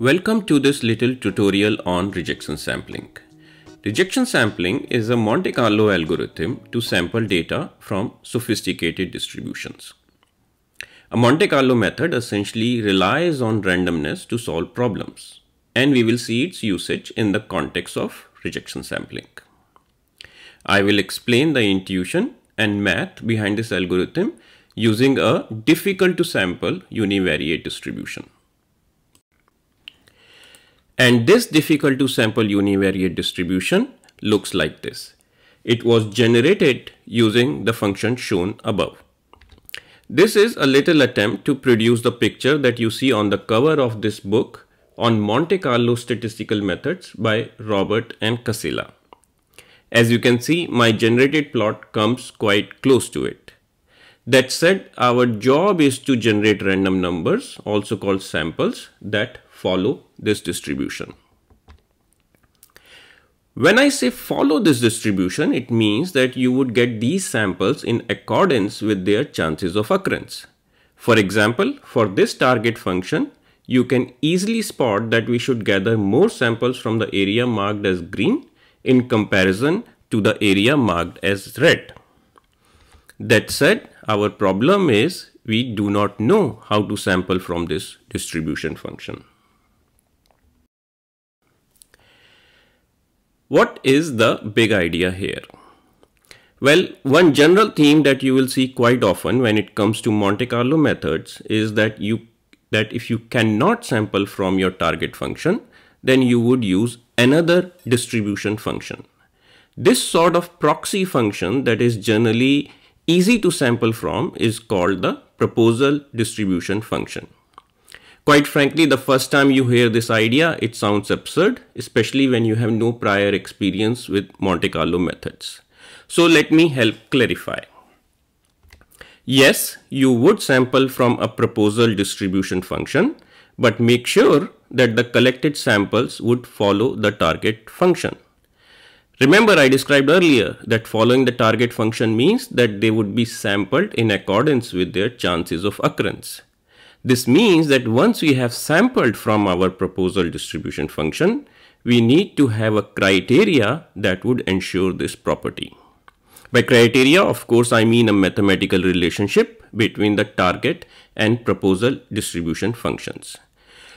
Welcome to this little tutorial on rejection sampling. Rejection sampling is a Monte Carlo algorithm to sample data from sophisticated distributions. A Monte Carlo method essentially relies on randomness to solve problems, and we will see its usage in the context of rejection sampling. I will explain the intuition and math behind this algorithm using a difficult to sample univariate distribution. And this difficult to sample univariate distribution looks like this. It was generated using the function shown above. This is a little attempt to produce the picture that you see on the cover of this book on Monte Carlo statistical methods by Robert and Casella. As you can see, my generated plot comes quite close to it. That said, our job is to generate random numbers, also called samples, that follow this distribution. When I say follow this distribution, it means that you would get these samples in accordance with their chances of occurrence. For example, for this target function, you can easily spot that we should gather more samples from the area marked as green in comparison to the area marked as red. That said, our problem is we do not know how to sample from this distribution function. What is the big idea here? Well, one general theme that you will see quite often when it comes to Monte Carlo methods is that you that if you cannot sample from your target function, then you would use another distribution function. This sort of proxy function that is generally easy to sample from is called the proposal distribution function. Quite frankly, the first time you hear this idea, it sounds absurd, especially when you have no prior experience with Monte Carlo methods. So let me help clarify. Yes, you would sample from a proposal distribution function, but make sure that the collected samples would follow the target function. Remember I described earlier that following the target function means that they would be sampled in accordance with their chances of occurrence. This means that once we have sampled from our proposal distribution function, we need to have a criteria that would ensure this property. By criteria, of course, I mean a mathematical relationship between the target and proposal distribution functions.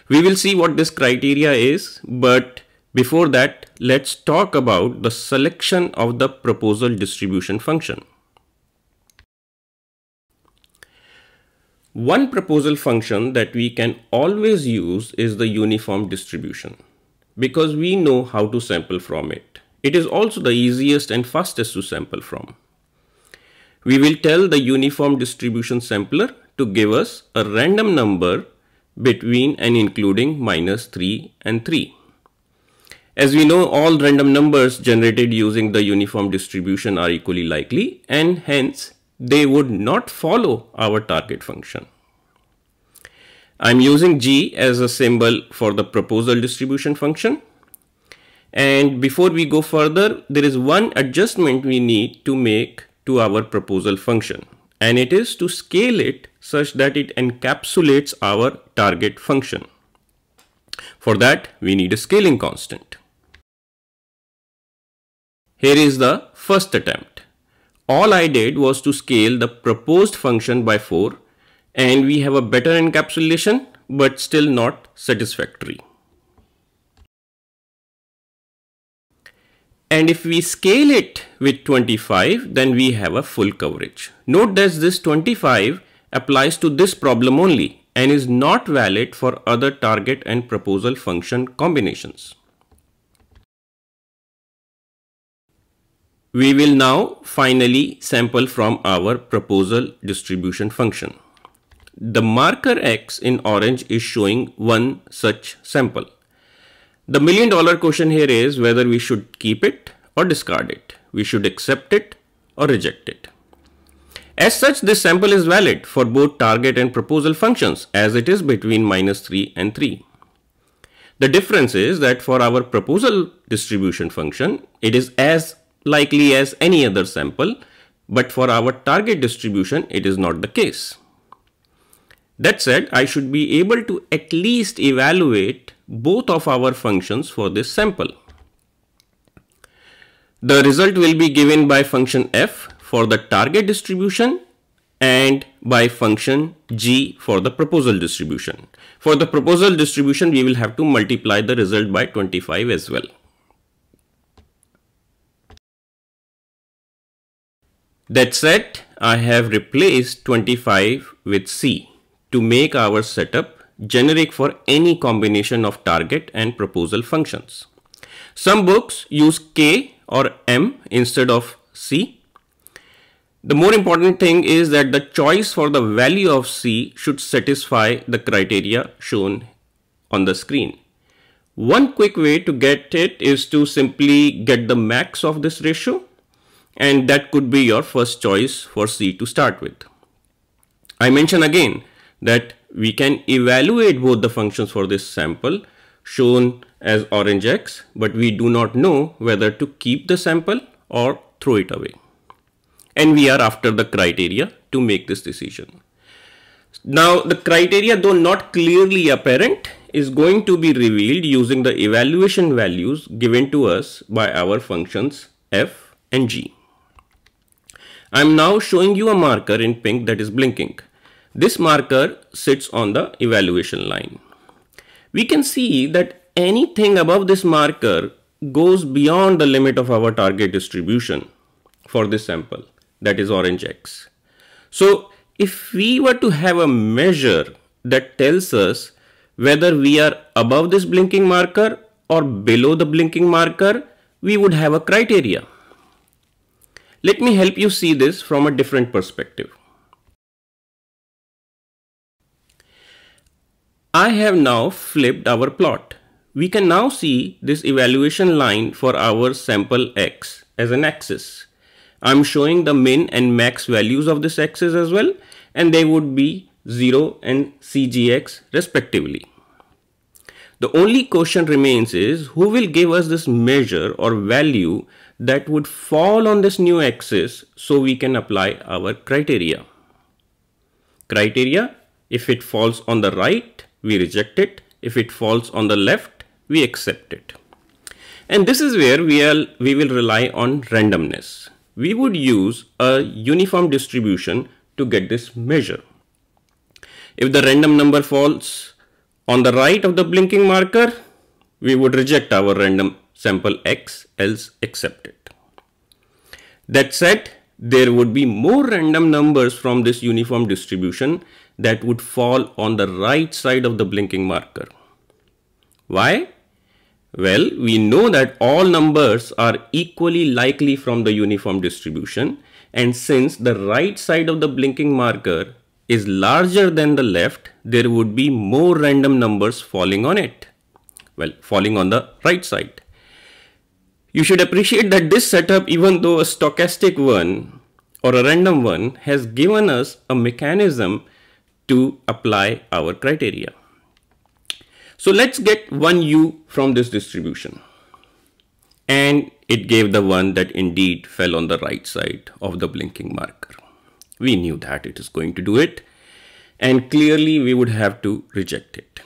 We will see what this criteria is, but before that, let's talk about the selection of the proposal distribution function. One proposal function that we can always use is the uniform distribution because we know how to sample from it. It is also the easiest and fastest to sample from. We will tell the uniform distribution sampler to give us a random number between and including minus 3 and 3. As we know, all random numbers generated using the uniform distribution are equally likely and hence they would not follow our target function. I'm using G as a symbol for the proposal distribution function. And before we go further, there is one adjustment we need to make to our proposal function. And it is to scale it such that it encapsulates our target function. For that, we need a scaling constant. Here is the first attempt all I did was to scale the proposed function by 4 and we have a better encapsulation but still not satisfactory. And if we scale it with 25 then we have a full coverage. Note that this 25 applies to this problem only and is not valid for other target and proposal function combinations. We will now finally sample from our proposal distribution function. The marker X in orange is showing one such sample. The million dollar question here is whether we should keep it or discard it. We should accept it or reject it. As such, this sample is valid for both target and proposal functions as it is between minus 3 and 3. The difference is that for our proposal distribution function, it is as likely as any other sample, but for our target distribution, it is not the case. That said, I should be able to at least evaluate both of our functions for this sample. The result will be given by function f for the target distribution and by function g for the proposal distribution. For the proposal distribution, we will have to multiply the result by 25 as well. That said, I have replaced 25 with C to make our setup generic for any combination of target and proposal functions. Some books use K or M instead of C. The more important thing is that the choice for the value of C should satisfy the criteria shown on the screen. One quick way to get it is to simply get the max of this ratio and that could be your first choice for C to start with. I mention again that we can evaluate both the functions for this sample shown as orange x but we do not know whether to keep the sample or throw it away. And we are after the criteria to make this decision. Now the criteria though not clearly apparent is going to be revealed using the evaluation values given to us by our functions f and g. I'm now showing you a marker in pink that is blinking. This marker sits on the evaluation line. We can see that anything above this marker goes beyond the limit of our target distribution for this sample that is orange X. So if we were to have a measure that tells us whether we are above this blinking marker or below the blinking marker, we would have a criteria. Let me help you see this from a different perspective. I have now flipped our plot. We can now see this evaluation line for our sample x as an axis. I'm showing the min and max values of this axis as well and they would be 0 and CGX respectively. The only question remains is who will give us this measure or value that would fall on this new axis so we can apply our criteria. Criteria, if it falls on the right, we reject it. If it falls on the left, we accept it. And this is where we, are, we will rely on randomness. We would use a uniform distribution to get this measure. If the random number falls on the right of the blinking marker, we would reject our random sample x else accept it. That said, there would be more random numbers from this uniform distribution that would fall on the right side of the blinking marker. Why? Well, we know that all numbers are equally likely from the uniform distribution and since the right side of the blinking marker is larger than the left, there would be more random numbers falling on it. Well, falling on the right side. You should appreciate that this setup, even though a stochastic one or a random one, has given us a mechanism to apply our criteria. So let's get one U from this distribution. And it gave the one that indeed fell on the right side of the blinking marker. We knew that it is going to do it. And clearly we would have to reject it.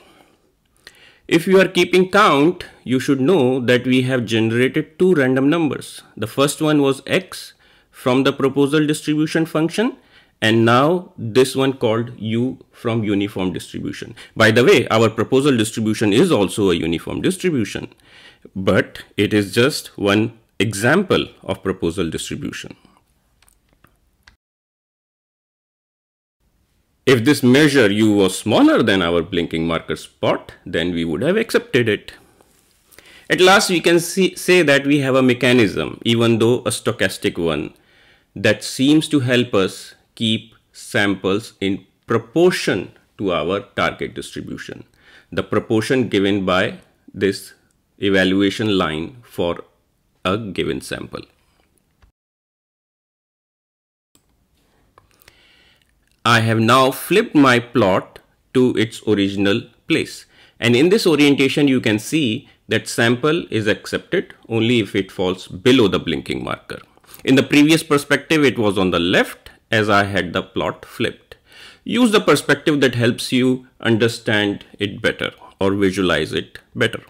If you are keeping count, you should know that we have generated two random numbers. The first one was x from the proposal distribution function and now this one called u from uniform distribution. By the way, our proposal distribution is also a uniform distribution, but it is just one example of proposal distribution. If this measure u was smaller than our blinking marker spot, then we would have accepted it. At last, we can see, say that we have a mechanism, even though a stochastic one, that seems to help us keep samples in proportion to our target distribution. The proportion given by this evaluation line for a given sample. I have now flipped my plot to its original place. And in this orientation, you can see that sample is accepted only if it falls below the blinking marker. In the previous perspective, it was on the left as I had the plot flipped. use the perspective that helps you understand it better or visualize it better.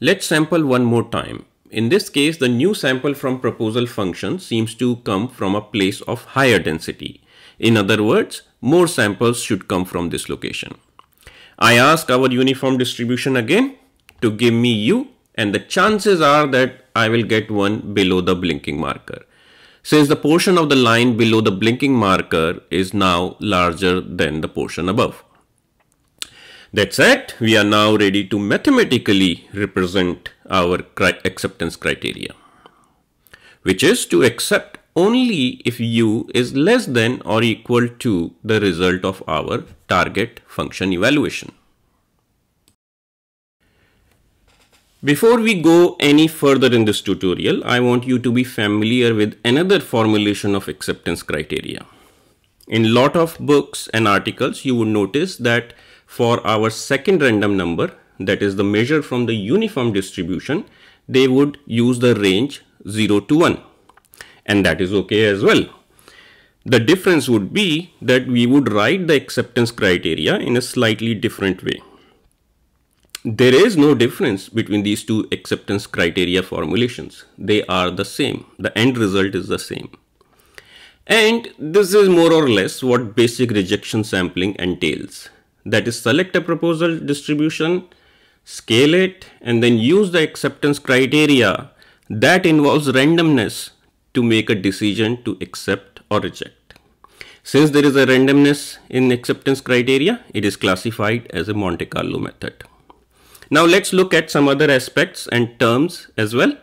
Let's sample one more time. In this case, the new sample from proposal function seems to come from a place of higher density. In other words, more samples should come from this location. I ask our uniform distribution again to give me u and the chances are that I will get one below the blinking marker. Since the portion of the line below the blinking marker is now larger than the portion above. That said, we are now ready to mathematically represent our acceptance criteria, which is to accept only if u is less than or equal to the result of our target function evaluation. Before we go any further in this tutorial, I want you to be familiar with another formulation of acceptance criteria. In lot of books and articles, you would notice that for our second random number, that is the measure from the uniform distribution, they would use the range 0 to 1. And that is okay as well. The difference would be that we would write the acceptance criteria in a slightly different way. There is no difference between these two acceptance criteria formulations. They are the same. The end result is the same. And this is more or less what basic rejection sampling entails that is select a proposal distribution, scale it, and then use the acceptance criteria that involves randomness to make a decision to accept or reject. Since there is a randomness in acceptance criteria, it is classified as a Monte Carlo method. Now let's look at some other aspects and terms as well.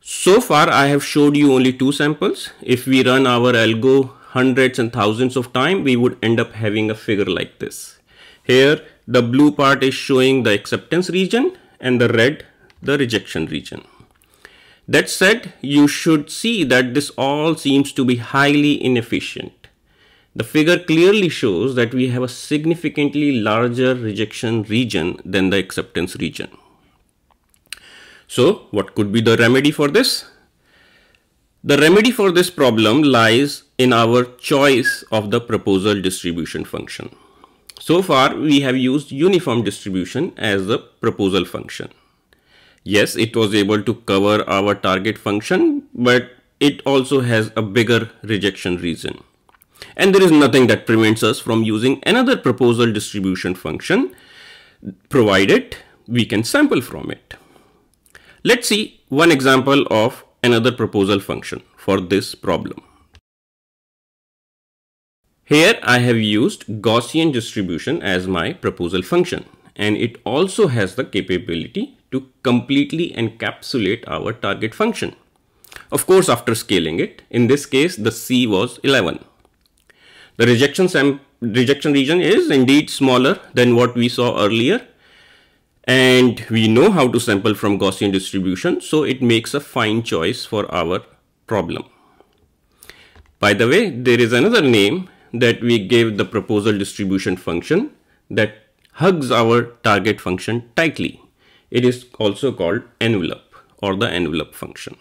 So far I have showed you only two samples. If we run our algo hundreds and thousands of time, we would end up having a figure like this. Here, the blue part is showing the acceptance region and the red, the rejection region. That said, you should see that this all seems to be highly inefficient. The figure clearly shows that we have a significantly larger rejection region than the acceptance region. So what could be the remedy for this? The remedy for this problem lies in our choice of the proposal distribution function. So far, we have used uniform distribution as the proposal function. Yes, it was able to cover our target function, but it also has a bigger rejection region. And there is nothing that prevents us from using another proposal distribution function, provided we can sample from it. Let's see one example of another proposal function for this problem. Here I have used Gaussian distribution as my proposal function and it also has the capability to completely encapsulate our target function. Of course, after scaling it, in this case, the C was 11. The rejection, rejection region is indeed smaller than what we saw earlier and we know how to sample from Gaussian distribution so it makes a fine choice for our problem. By the way, there is another name that we give the proposal distribution function that hugs our target function tightly. It is also called envelope or the envelope function.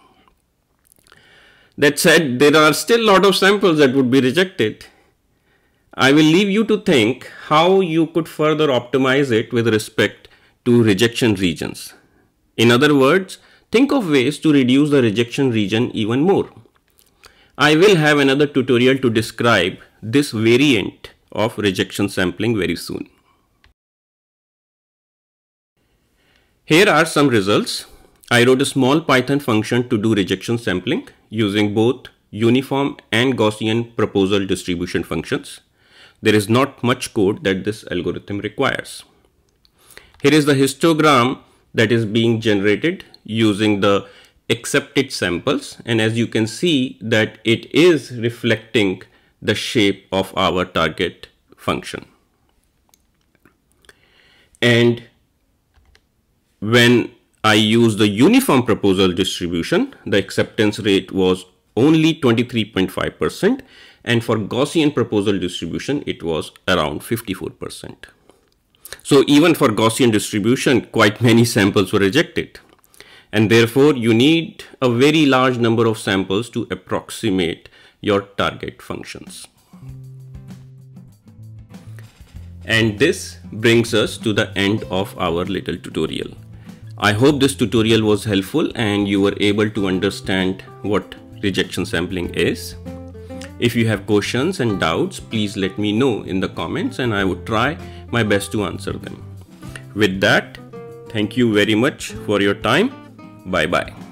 That said, there are still a lot of samples that would be rejected. I will leave you to think how you could further optimize it with respect to rejection regions. In other words, think of ways to reduce the rejection region even more. I will have another tutorial to describe this variant of rejection sampling very soon. Here are some results. I wrote a small Python function to do rejection sampling using both uniform and Gaussian proposal distribution functions. There is not much code that this algorithm requires. Here is the histogram that is being generated using the accepted samples and as you can see that it is reflecting the shape of our target function. And when I use the uniform proposal distribution, the acceptance rate was only 23.5% and for Gaussian proposal distribution, it was around 54%. So even for Gaussian distribution, quite many samples were rejected. And therefore you need a very large number of samples to approximate your target functions. And this brings us to the end of our little tutorial. I hope this tutorial was helpful and you were able to understand what rejection sampling is. If you have questions and doubts, please let me know in the comments and I would try my best to answer them. With that, thank you very much for your time. Bye bye.